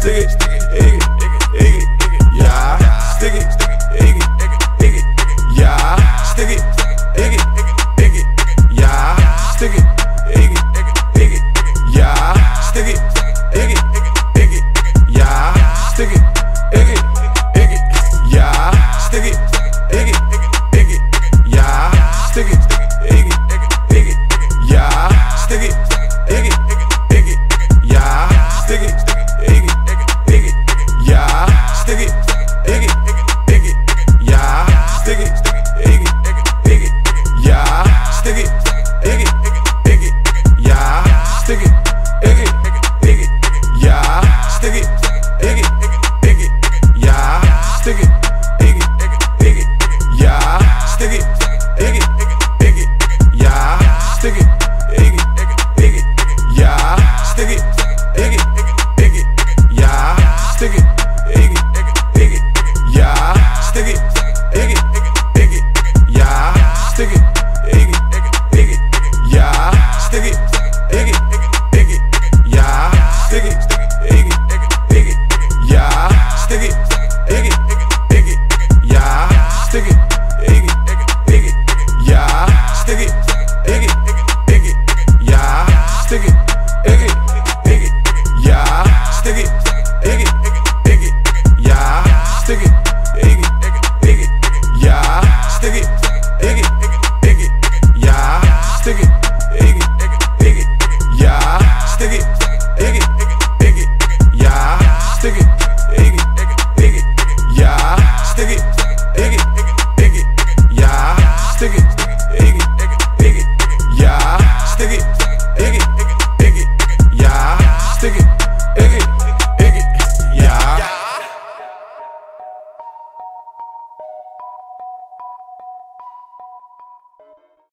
stick it, stick it, stick it.